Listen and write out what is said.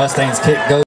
Mustangs kick goes.